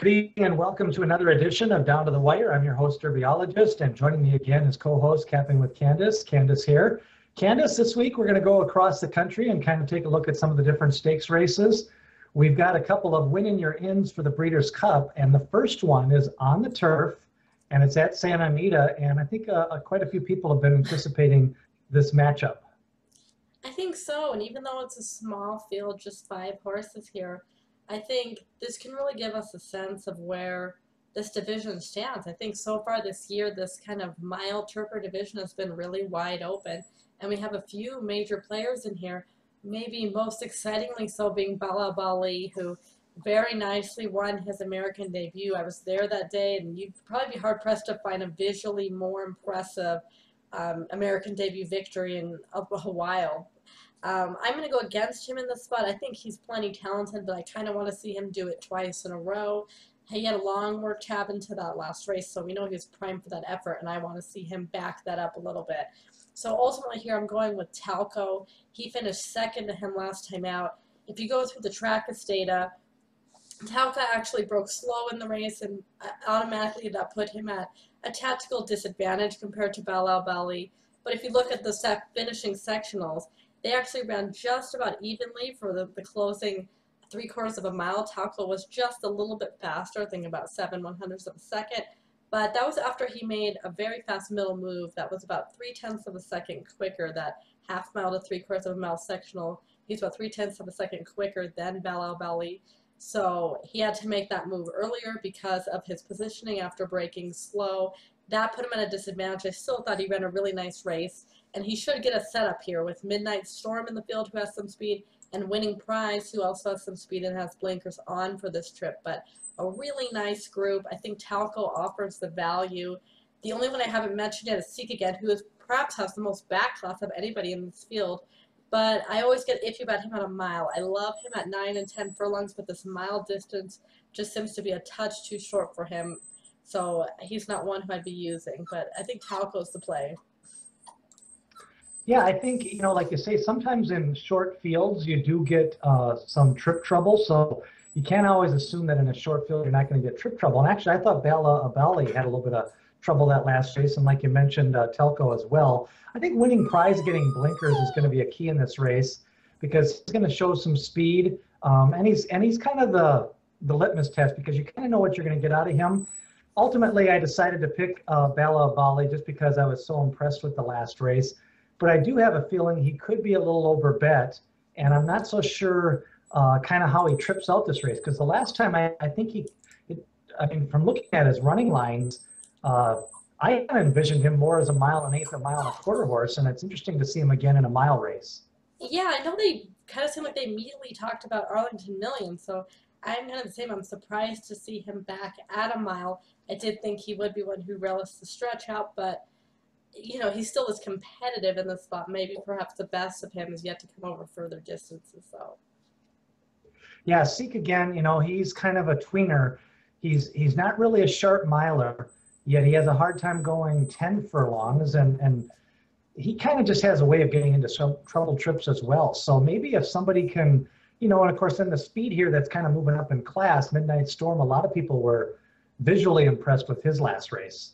Good evening and welcome to another edition of Down to the Wire. I'm your host, Derbyologist, and joining me again is co-host Capping with Candice. Candice here. Candice, this week we're going to go across the country and kind of take a look at some of the different stakes races. We've got a couple of winning your ins for the Breeders' Cup, and the first one is on the turf, and it's at Santa Anita, and I think uh, uh, quite a few people have been anticipating this matchup. I think so, and even though it's a small field, just five horses here, I think this can really give us a sense of where this division stands. I think so far this year, this kind of mild turper division has been really wide open, and we have a few major players in here. Maybe most excitingly so being Bal a Bali, who very nicely won his American debut. I was there that day, and you'd probably be hard pressed to find a visually more impressive um, American debut victory in a, a while. Um, I'm going to go against him in this spot. I think he's plenty talented, but I kind of want to see him do it twice in a row. He had a long work tab into that last race, so we know he was primed for that effort, and I want to see him back that up a little bit. So ultimately here I'm going with Talco. He finished second to him last time out. If you go through the Trakus data, Talco actually broke slow in the race, and uh, automatically that put him at a tactical disadvantage compared to Bal a Bali. But if you look at the sec finishing sectionals, they actually ran just about evenly for the, the closing three quarters of a mile. Talco was just a little bit faster, I think about seven one hundredths of a second. But that was after he made a very fast middle move that was about three tenths of a second quicker, that half mile to three quarters of a mile sectional. He's about three tenths of a second quicker than Bal a Bali. So he had to make that move earlier because of his positioning after braking slow. That put him at a disadvantage. I still thought he ran a really nice race and he should get a setup here with Midnight Storm in the field who has some speed and Winning Prize who also has some speed and has blinkers on for this trip. But a really nice group. I think Talco offers the value. The only one I haven't mentioned yet is Seek Again, who is perhaps has the most back class of anybody in this field. But I always get iffy about him at a mile. I love him at 9 and 10 furlongs, but this mile distance just seems to be a touch too short for him. So he's not one who I'd be using. But I think Talco's the play. Yeah, I think, you know, like you say, sometimes in short fields, you do get uh, some trip trouble. So you can't always assume that in a short field, you're not going to get trip trouble. And actually, I thought Bal a Bali had a little bit of trouble that last race. And like you mentioned, uh, Talco as well. I think winning prize getting blinkers is going to be a key in this race because he's going to show some speed. Um, and he's and he's kind of the the litmus test because you kind of know what you're going to get out of him. Ultimately, I decided to pick uh, Bal a Bali just because I was so impressed with the last race but I do have a feeling he could be a little over bet, and I'm not so sure uh, kind of how he trips out this race because the last time I, I think he, it, I mean, from looking at his running lines, uh, I envisioned him more as a mile and eighth, a mile and a quarter horse, and it's interesting to see him again in a mile race. Yeah, I know they kind of seem like they immediately talked about Arlington Million, so I'm kind of the same. I'm surprised to see him back at a mile. I did think he would be one who relished the stretch out, but you know, he still is competitive in the spot. Maybe perhaps the best of him is yet to come over further distances, though. Yeah, Seek again, you know, he's kind of a tweener. He's he's not really a sharp miler, yet he has a hard time going 10 furlongs, and and he kind of just has a way of getting into some trouble trips as well. So maybe if somebody can, you know, and of course then the speed here that's kind of moving up in class, Midnight Storm, a lot of people were visually impressed with his last race.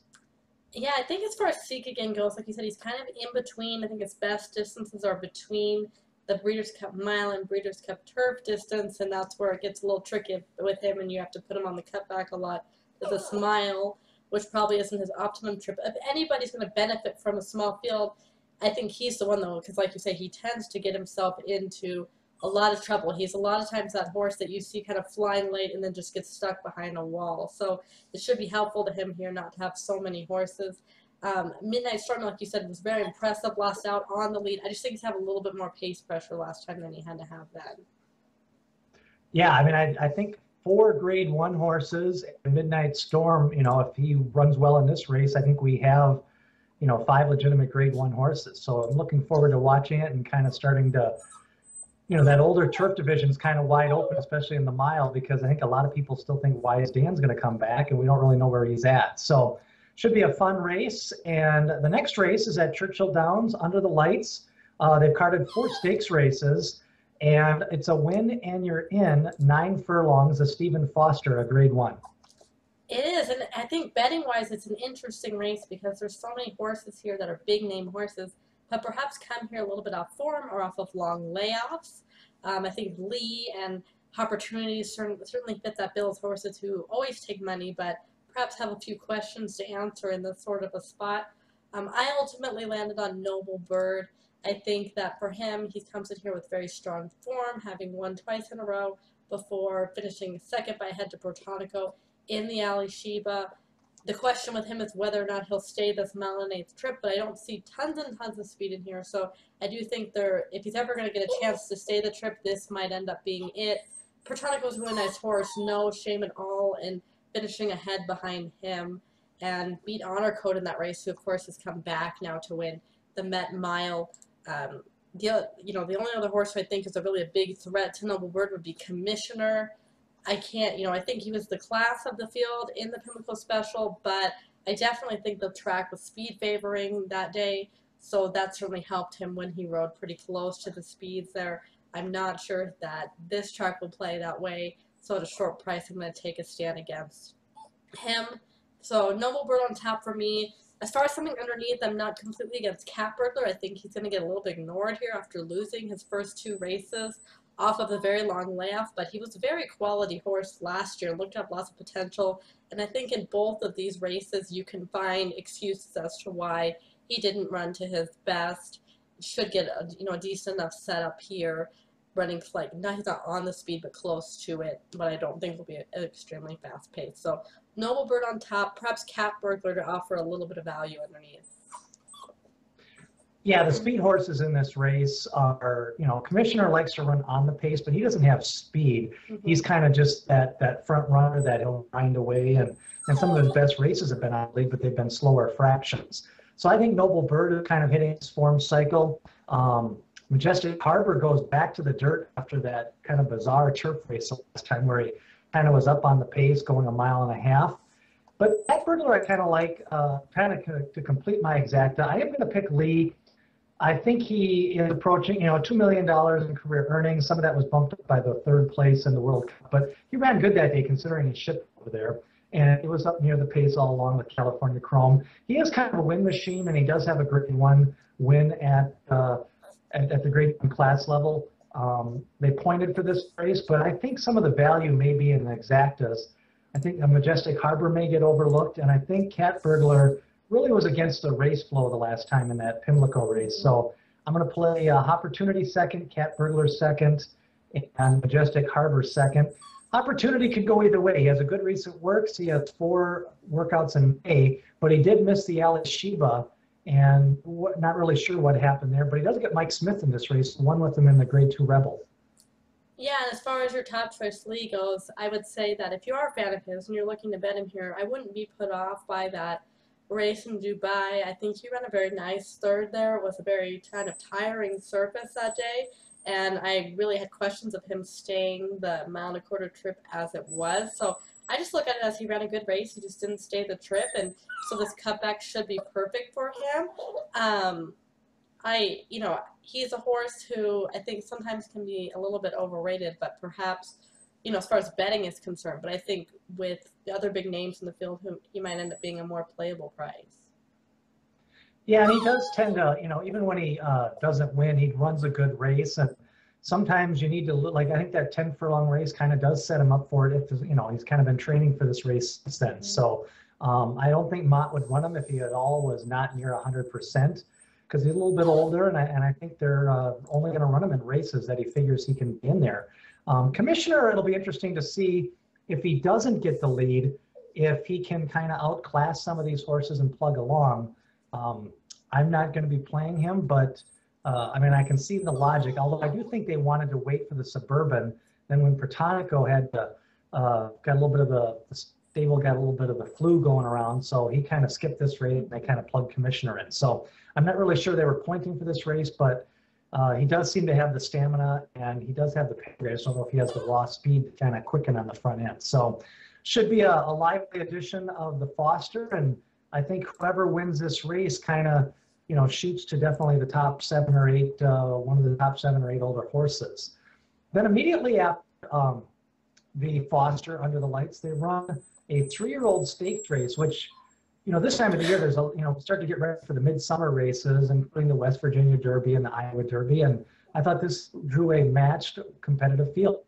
Yeah, I think as far as Seek again goes, like you said, he's kind of in between. I think his best distances are between the Breeders' Cup mile and Breeders' Cup turf distance, and that's where it gets a little tricky with him, and you have to put him on the cutback a lot. There's a smile, which probably isn't his optimum trip. If anybody's going to benefit from a small field, I think he's the one, though, because like you say, he tends to get himself into a lot of trouble. He's a lot of times that horse that you see kind of flying late and then just gets stuck behind a wall. So it should be helpful to him here not to have so many horses. Um, Midnight Storm, like you said, was very impressive last out on the lead. I just think he's had a little bit more pace pressure last time than he had to have then. Yeah, I mean, I, I think four grade one horses Midnight Storm, you know, if he runs well in this race, I think we have, you know, five legitimate grade one horses. So I'm looking forward to watching it and kind of starting to you know, that older turf division is kind of wide open, especially in the mile, because I think a lot of people still think Wise Dan's going to come back, and we don't really know where he's at. So, should be a fun race. And the next race is at Churchill Downs under the lights. Uh, they've carded four stakes races, and it's a win and you're in nine furlongs of Stephen Foster, a grade one. It is, and I think betting wise, it's an interesting race because there's so many horses here that are big name horses, but perhaps come here a little bit off form or off of long layoffs. Um, I think Lea and Opportunities certainly fit that bill as horses who always take money, but perhaps have a few questions to answer in this sort of a spot. Um, I ultimately landed on Noble Bird. I think that for him, he comes in here with very strong form, having won twice in a row before finishing second by head to Protonico in the Alysheba. The question with him is whether or not he'll stay this mile trip, but I don't see tons and tons of speed in here, so I do think there, if he's ever going to get a chance to stay the trip, this might end up being it. Protonico's a really nice horse, no shame at all in finishing ahead behind him and beat Honor Code in that race, who of course has come back now to win the Met Mile. Um, the you know the only other horse I think is a really a big threat to Noble Bird would be Commissioner. I can't, you know, I think he was the class of the field in the Pimlico Special, but I definitely think the track was speed favoring that day, so that certainly helped him when he rode pretty close to the speeds there. I'm not sure that this track will play that way, so at a short price, I'm going to take a stand against him. So Noble Bird on top for me. As far as something underneath, I'm not completely against Cat Burglar. I think he's going to get a little bit ignored here after losing his first two races off of a very long layoff, but he was a very quality horse last year, looked up lots of potential, and I think in both of these races you can find excuses as to why he didn't run to his best. Should get a, you know a decent enough setup here, running like not he's not on the speed but close to it, but I don't think it'll be an extremely fast pace. So Noble Bird on top, perhaps Cat Burglar to offer a little bit of value underneath. Yeah, the speed horses in this race are, you know, Commissioner likes to run on the pace, but he doesn't have speed. Mm-hmm. He's kind of just that that front runner that he'll grind away, and and some of his best races have been on lead, but they've been slower fractions. So I think Noble Bird is kind of hitting his form cycle. Um, Majestic Harbor goes back to the dirt after that kind of bizarre turf race last time where he kind of was up on the pace going a mile and a half. But Cat Burglar I kind of like, uh, kind of to complete my exacta. I am going to pick Lea I think he is approaching, you know, $2 million in career earnings. Some of that was bumped up by the third place in the World Cup, but he ran good that day considering he shipped over there. And it was up near the pace all along with California Chrome. He is kind of a win machine, and he does have a great one win at, uh, at, at the grade class level. Um, they pointed for this race, but I think some of the value may be in the exactas. I think a Majestic Harbor may get overlooked, and I think Cat Burglar really was against the race flow the last time in that Pimlico race. So I'm going to play uh, Opportunity second, Cat Burglar second, and Majestic Harbor second. Opportunity could go either way. He has a good recent works. He has four workouts in May, but he did miss the Alysheba, and what, not really sure what happened there. But he does get Mike Smith in this race, won with him in the Grade Two Rebel. Yeah, and as far as your top choice Lea goes, I would say that if you are a fan of his and you're looking to bet him here, I wouldn't be put off by that race in Dubai. I think he ran a very nice third there. It was a very kind of tiring surface that day. And I really had questions of him staying the mile and a quarter trip as it was. So I just look at it as he ran a good race. He just didn't stay the trip. And so this cutback should be perfect for him. Um, I, you know, he's a horse who I think sometimes can be a little bit overrated, but perhaps you know, as far as betting is concerned. But I think with the other big names in the field, who he might end up being a more playable price. Yeah, and he does tend to, you know, even when he uh, doesn't win, he runs a good race, and sometimes you need to look like I think that 10 furlong race kind of does set him up for it. If you know, he's kind of been training for this race since then. Mm-hmm. So um, I don't think Mott would run him if he at all was not near 100 percent because he's a little bit older, and I, and I think they're uh, only going to run him in races that he figures he can be in there. Um, commissioner, it'll be interesting to see if he doesn't get the lead, if he can kind of outclass some of these horses and plug along. Um, I'm not going to be playing him, but uh, I mean, I can see the logic, although I do think they wanted to wait for the Suburban. Then when Protonico had uh, got a little bit of the, the stable got a little bit of the flu going around, so he kind of skipped this race and they kind of plugged Commissioner in. So I'm not really sure they were pointing for this race, but uh, he does seem to have the stamina and he does have the pedigree. I don't know if he has the raw speed to kind of quicken on the front end. So should be a, a lively edition of the Foster. And I think whoever wins this race kind of, you know, shoots to definitely the top seven or eight, uh, one of the top seven or eight older horses. Then immediately after um, the Foster under the lights, they run a three-year-old staked race, which, you know, this time of the year, there's a, you know, start to get ready for the midsummer races, including the West Virginia Derby and the Iowa Derby. And I thought this drew a matched competitive field.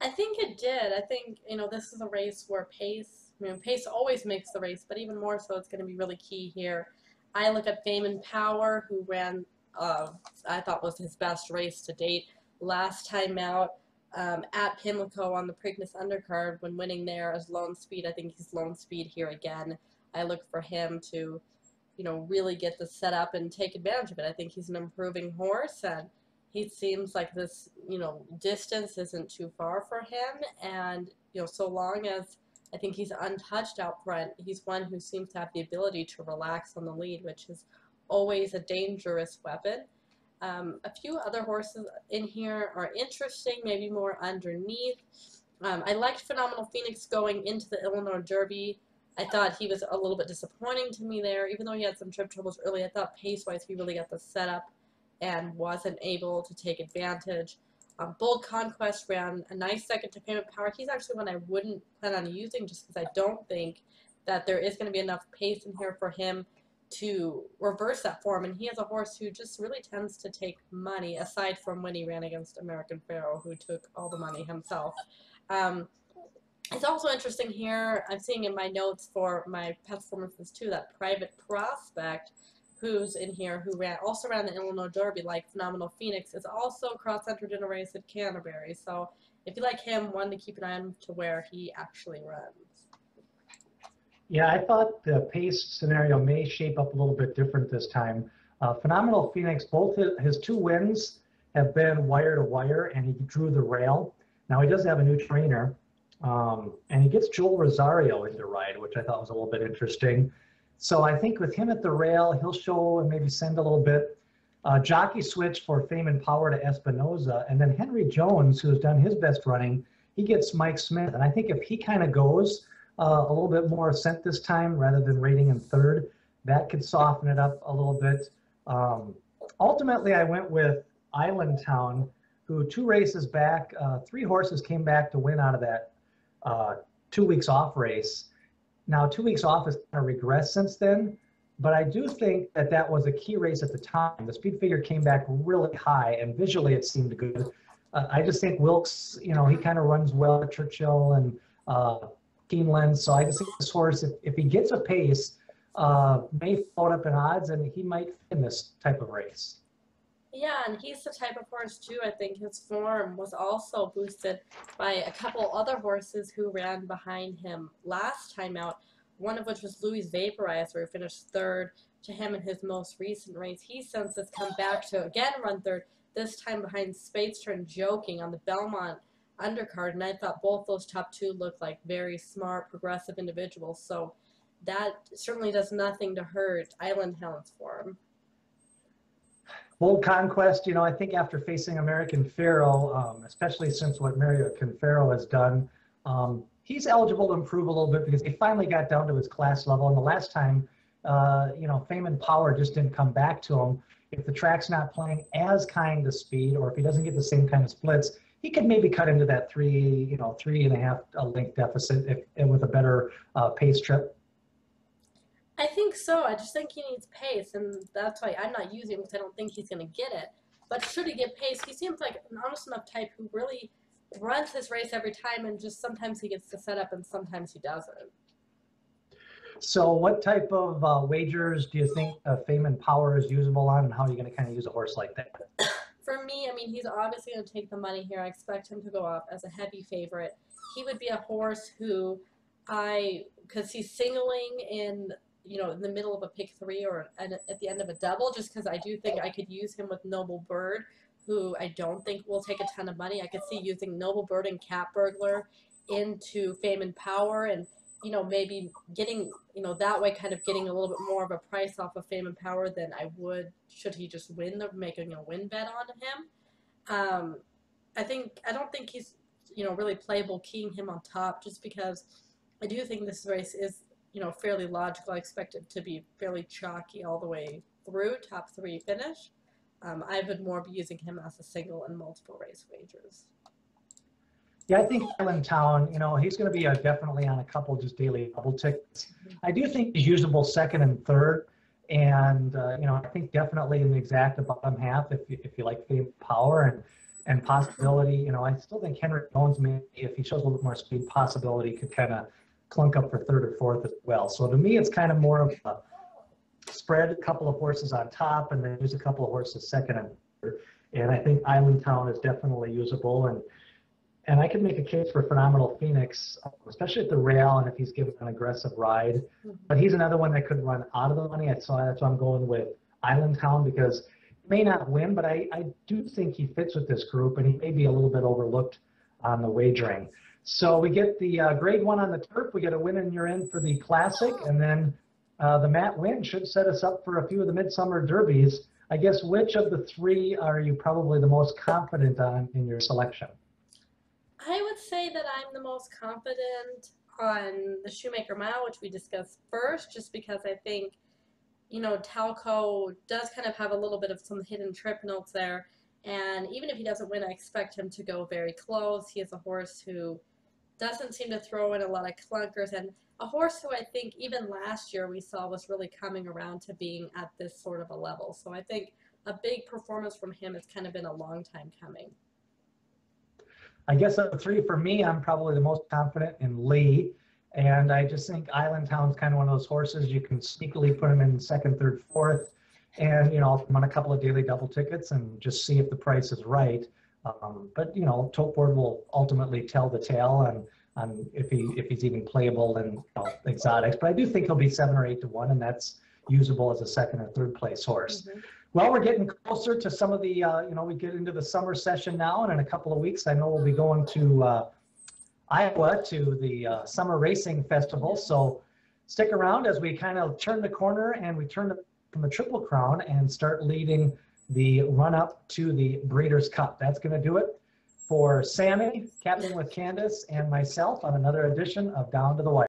I think it did. I think, you know, this is a race where pace, I mean, pace always makes the race, but even more so, it's going to be really key here. I look at Fame and Power, who ran, uh, I thought was his best race to date last time out um, at Pimlico on the Preakness undercard when winning there as lone speed. I think he's lone speed here again. I look for him to, you know, really get the setup and take advantage of it. I think he's an improving horse and he seems like this, you know, distance isn't too far for him. And, you know, so long as I think he's untouched out front, he's one who seems to have the ability to relax on the lead, which is always a dangerous weapon. Um, a few other horses in here are interesting, maybe more underneath. Um, I liked Phenomenal Phoenix going into the Illinois Derby. I thought he was a little bit disappointing to me there. Even though he had some trip troubles early, I thought pace-wise he really got the setup and wasn't able to take advantage. Um, Bold Conquest ran a nice second to Fame and Power. He's actually one I wouldn't plan on using just because I don't think that there is going to be enough pace in here for him to reverse that form. And he has a horse who just really tends to take money, aside from when he ran against American Pharoah, who took all the money himself. Um, it's also interesting here, I'm seeing in my notes for my past performances too, that Private Prospect who's in here, who ran also ran the Illinois Derby, like Phenomenal Phoenix, is also cross-entered in a race at Canterbury. So if you like him, one to keep an eye on to where he actually runs. Yeah, I thought the pace scenario may shape up a little bit different this time. Uh, Phenomenal Phoenix, both his, his, two wins have been wire to wire, and he drew the rail. Now he does have a new trainer, um, and he gets Joel Rosario into ride, which I thought was a little bit interesting. So I think with him at the rail, he'll show and maybe send a little bit. Uh, jockey switch for fame and power to Espinoza. And then Henry Jones, who's done his best running, he gets Mike Smith. And I think if he kind of goes uh, a little bit more ascent this time rather than rating in third, that could soften it up a little bit. Um, ultimately, I went with Island Town, who two races back, uh, three horses came back to win out of that uh, two weeks off race. Now, two weeks off has kind of regressed since then, but I do think that that was a key race at the time. The speed figure came back really high, and visually it seemed good. Uh, I just think Wilkes, you know, he kind of runs well at Churchill and uh, Keeneland, so I just think this horse, if, if he gets a pace, uh, may float up in odds, and he might in this type of race. Yeah, and he's the type of horse too. I think his form was also boosted by a couple other horses who ran behind him last time out. One of which was Louis Vaporizer, who finished third to him in his most recent race. He since has come back to again run third, this time behind Speedster Turn Joking on the Belmont undercard. And I thought both those top two looked like very smart, progressive individuals. So that certainly does nothing to hurt Island Town's form. Bold Conquest, you know, I think after facing American Pharoah, um, especially since what American Pharoah has done, um, he's eligible to improve a little bit because he finally got down to his class level. And the last time, uh, you know, fame and power just didn't come back to him. If the track's not playing as kind of speed, or if he doesn't get the same kind of splits, he could maybe cut into that three, you know, three and a half uh, length deficit if, with a better uh, pace trip. I think so. I just think he needs pace, and that's why I'm not using him because I don't think he's going to get it. But should he get pace, he seems like an honest enough type who really runs his race every time, and just sometimes he gets the setup and sometimes he doesn't. So, what type of uh, wagers do you think uh, Fame and Power is usable on, and how are you going to kind of use a horse like that? For me, I mean, he's obviously going to take the money here. I expect him to go up as a heavy favorite. He would be a horse who I, because he's singling in you know, in the middle of a pick three or at the end of a double, just because I do think I could use him with Noble Bird, who I don't think will take a ton of money. I could see using Noble Bird and Cat Burglar into Fame and Power and, you know, maybe getting, you know, that way kind of getting a little bit more of a price off of Fame and Power than I would should he just win the making a win bet on him. Um, I think, I don't think he's, you know, really playable keying him on top just because I do think this race is you know, fairly logical. I expect it to be fairly chalky all the way through, top three finish. Um, I would more be using him as a single and multiple race wagers. Yeah, I think Island Town, you know, he's going to be uh, definitely on a couple just daily double tickets. I do think he's usable second and third. And, uh, you know, I think definitely in the exact bottom half, if you, if you like fame power and, and possibility, you know, I still think Henry Jones, maybe if he shows a little bit more speed, possibility could kind of clunk up for third or fourth as well. So to me, it's kind of more of a spread a couple of horses on top and then use a couple of horses second and third. And I think Island Town is definitely usable and and I could make a case for Phenomenal Phoenix, especially at the rail and if he's given an aggressive ride. Mm-hmm. But he's another one that could run out of the money. I saw that's why I'm going with Island Town because he may not win, but I, I do think he fits with this group and he may be a little bit overlooked on the wagering. So we get the uh, grade one on the turf. We get a win and you're in for the classic. And then uh, the Matt Winn should set us up for a few of the midsummer derbies. I guess which of the three are you probably the most confident on in your selection? I would say that I'm the most confident on the Shoemaker Mile, which we discussed first, just because I think, you know, Talco does kind of have a little bit of some hidden trip notes there. And even if he doesn't win, I expect him to go very close. He is a horse who doesn't seem to throw in a lot of clunkers and a horse who I think even last year we saw was really coming around to being at this sort of a level. So I think a big performance from him has kind of been a long time coming. I guess of three for me, I'm probably the most confident in Lea. And I just think Island Town's kind of one of those horses you can sneakily put him in second, third, fourth, and you know run a couple of daily double tickets and just see if the price is right. Um, but you know, Tote Board will ultimately tell the tale and on if he if he's even playable in you know, exotics. But I do think he'll be seven or eight to one, and that's usable as a second or third place horse. Mhm. Well, we're getting closer to some of the, uh, you know, we get into the summer session now, and in a couple of weeks, I know we'll be going to uh, Iowa to the uh, Summer Racing Festival. So stick around as we kind of turn the corner and we turn the, from the Triple Crown and start leading the run up to the Breeders' Cup. That's going to do it for Sammy, Captain with Candice, and myself on another edition of Down to the Wire.